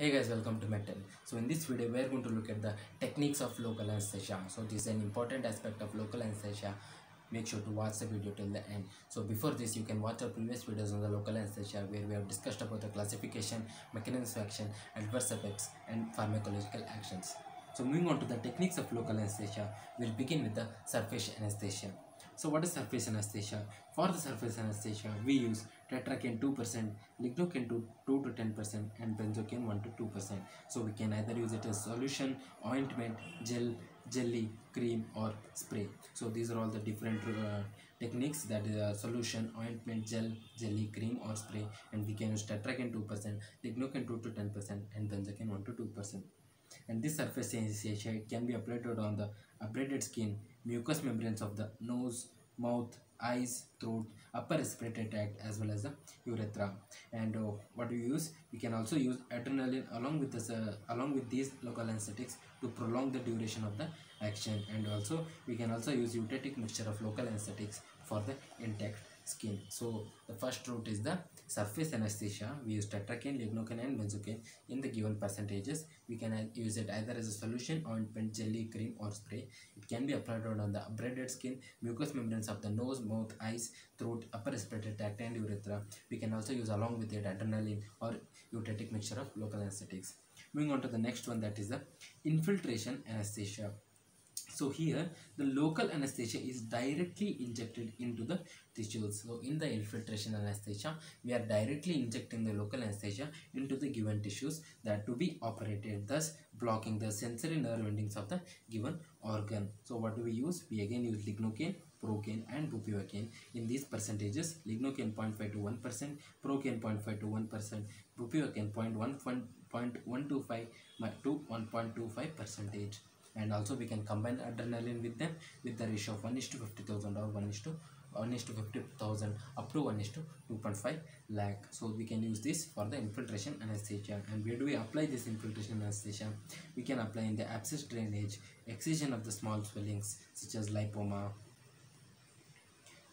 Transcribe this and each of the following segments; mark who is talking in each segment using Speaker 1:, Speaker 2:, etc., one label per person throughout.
Speaker 1: Hey guys, welcome to Med Ten. So in this video, we are going to look at the techniques of local anesthesia. So this is an important aspect of local anesthesia. Make sure to watch the video till the end. So before this, you can watch our previous videos on the local anesthesia where we have discussed about the classification, mechanism of action, adverse effects, and pharmacological actions. So moving on to the techniques of local anesthesia, we'll begin with the surface anesthesia. So what is surface anesthesia? For the surface anesthesia, we use tetracaine 2%, lignocaine 2, 2 to 10% and benzocaine 1 to 2%. So we can either use it as solution, ointment, gel, jelly, cream or spray. So these are all the different uh, techniques that is solution, ointment, gel, jelly, cream or spray and we can use tetracaine 2%, lignocaine 2 to 10% and benzocaine 1 to 2% and this surface it can be applied on the abraded skin mucous membranes of the nose mouth eyes throat upper respiratory tract as well as the urethra. And uh, what we use we can also use adrenaline along with this uh, along with these local anesthetics to prolong the duration of the action. And also we can also use eutectic mixture of local anesthetics for the intact skin. So the first route is the surface anesthesia. We use tetracaine lignocaine and benzocaine in the given percentages. We can use it either as a solution ointment jelly cream or spray. It can be applied on the abraded skin mucous membranes of the nose mouth eyes throat upper respiratory tract and urethra. We can also use along with it adrenaline or eutectic mixture of local anesthetics. Moving on to the next one that is the infiltration anesthesia so here the local anesthesia is directly injected into the tissues. So in the infiltration anesthesia we are directly injecting the local anesthesia into the given tissues that to be operated thus blocking the sensory nerve endings of the given organ. So what do we use? We again use lignocaine procaine and bupivacaine. In these percentages lignocaine 0.5 to 1 percent procaine 0.5 to 1 percent bupivacaine 0.1 0.125 to 1.25 percentage and also we can combine adrenaline with them with the ratio of 1 is to 50,000 or 1 is to 1 is to 50,000 up to 1 is to 2.5 lakh. So we can use this for the infiltration anesthesia. And where do we apply this infiltration anesthesia? We can apply in the abscess drainage, excision of the small swellings such as lipoma.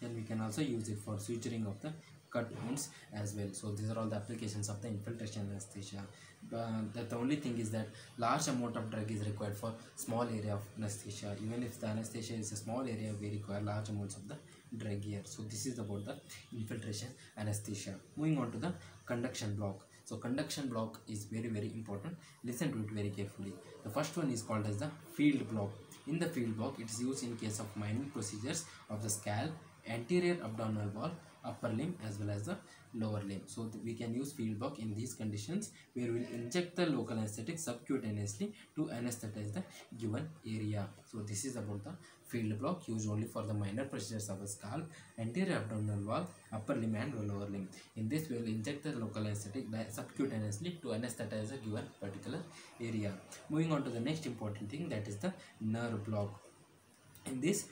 Speaker 1: Then we can also use it for suturing of the cut wounds as well. So these are all the applications of the infiltration anesthesia. Uh, that the only thing is that large amount of drug is required for small area of anesthesia. Even if the anesthesia is a small area, we require large amounts of the drug here. So this is about the infiltration anesthesia. Moving on to the conduction block. So conduction block is very very important. Listen to it very carefully. The first one is called as the field block. In the field block, it is used in case of mining procedures of the scalp, anterior abdominal wall, upper limb as well as the lower limb. So we can use field block in these conditions where we will inject the local anesthetic subcutaneously to anesthetize the given area. So this is about the field block used only for the minor procedures of the scalp, anterior abdominal wall, upper limb and lower limb. In this we will inject the local anesthetic subcutaneously to anesthetize a given particular area. Moving on to the next important thing that is the nerve block. In this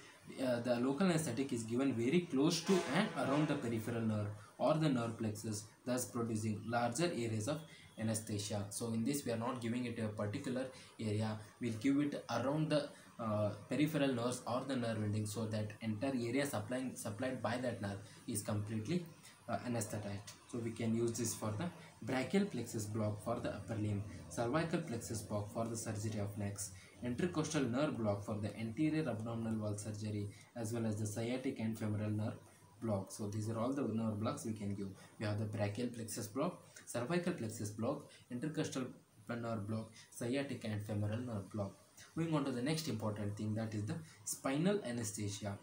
Speaker 1: uh, the local anesthetic is given very close to and around the peripheral nerve or the nerve plexus thus producing larger areas of anesthesia. So in this we are not giving it a particular area. We'll give it around the uh, peripheral nerves or the nerve ending so that entire area supplying supplied by that nerve is completely uh, anesthetized so we can use this for the brachial plexus block for the upper limb cervical plexus block for the surgery of necks intercostal nerve block for the anterior abdominal wall surgery as well as the sciatic and femoral nerve block. So these are all the nerve blocks we can give. We have the brachial plexus block, cervical plexus block, intercostal nerve block, sciatic and femoral nerve block. Moving on to the next important thing that is the spinal anesthesia.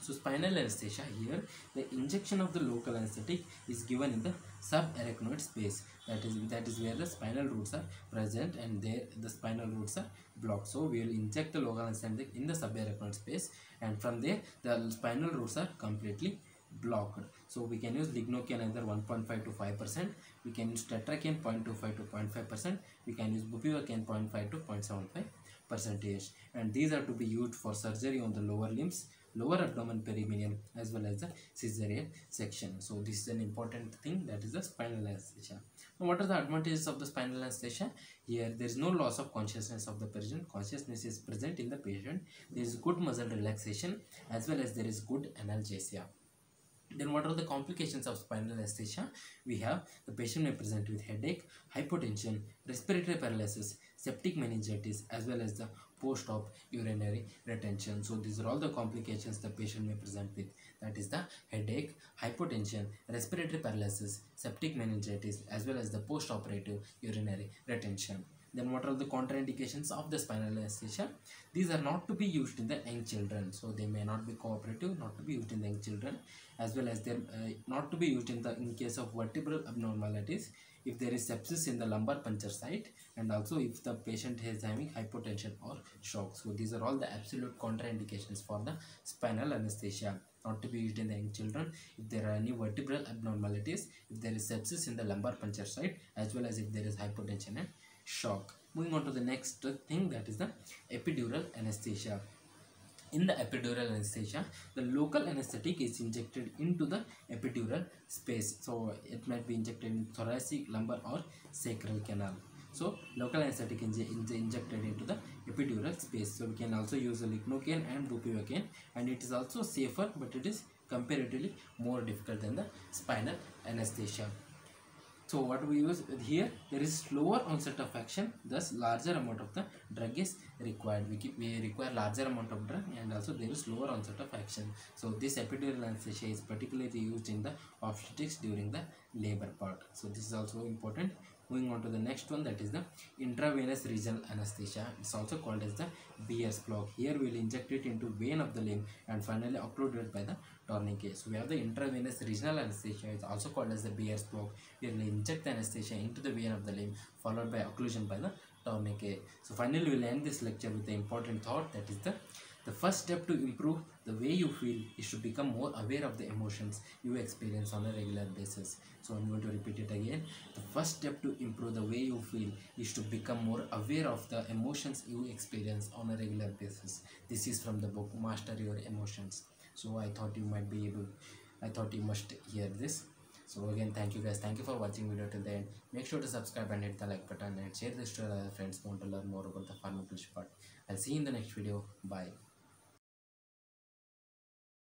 Speaker 1: So spinal anesthesia here, the injection of the local anesthetic is given in the subarachnoid space. That is that is where the spinal roots are present and there the spinal roots are blocked. So we will inject the local anesthetic in the subarachnoid space and from there the spinal roots are completely blocked. So we can use lignocaine either 1.5 to 5 percent. We can use tetracaine 0.25 to 0.5 percent. We can use bupivacaine 0.5 to 0.75 percentage. And these are to be used for surgery on the lower limbs lower abdomen perineum as well as the cesarean section. So this is an important thing that is the spinal anesthesia. Now what are the advantages of the spinal anesthesia? Here there is no loss of consciousness of the patient. Consciousness is present in the patient. There is good muscle relaxation as well as there is good analgesia. then what are the complications of spinal anesthesia? We have the patient may present with headache, hypotension, respiratory paralysis, septic meningitis as well as the post-op urinary retention. So these are all the complications the patient may present with. That is the headache, hypotension, respiratory paralysis, septic meningitis as well as the post-operative urinary retention. Then what are the contraindications of the spinal anesthesia? These are not to be used in the young children. So they may not be cooperative, not to be used in the young children as well as they're uh, not to be used in the in case of vertebral abnormalities if there is sepsis in the lumbar puncture site and also if the patient is having hypotension or shock. So these are all the absolute contraindications for the spinal anesthesia not to be used in the young children if there are any vertebral abnormalities if there is sepsis in the lumbar puncture site as well as if there is hypotension and shock. Moving on to the next thing that is the epidural anesthesia. In the epidural anesthesia, the local anesthetic is injected into the epidural space. So it might be injected in thoracic, lumbar or sacral canal. So local anesthetic is injected into the epidural space. So we can also use lignocaine and bupivacaine and it is also safer but it is comparatively more difficult than the spinal anesthesia. So what we use here, there is slower onset of action, thus larger amount of the drug is required. We, keep, we require larger amount of drug and also there is slower onset of action. So this epidural anesthesia is particularly used in the obstetrics during the labor part. So this is also important. Moving on to the next one that is the intravenous regional anesthesia. It's also called as the Bier's block. Here we will inject it into vein of the limb and finally occluded by the tourniquet. So we have the intravenous regional anesthesia. It's also called as the Bier's block. We will inject the anesthesia into the vein of the limb followed by occlusion by the tourniquet. So finally we will end this lecture with the important thought that is the the first step to improve the way you feel is to become more aware of the emotions you experience on a regular basis. So I'm going to repeat it again. The first step to improve the way you feel is to become more aware of the emotions you experience on a regular basis. This is from the book Master Your Emotions. So I thought you might be able, I thought you must hear this. So again, thank you guys. Thank you for watching video till the end. Make sure to subscribe and hit the like button and share this to your friends who want to learn more about the pharmacology part. I'll see you in the next video. Bye.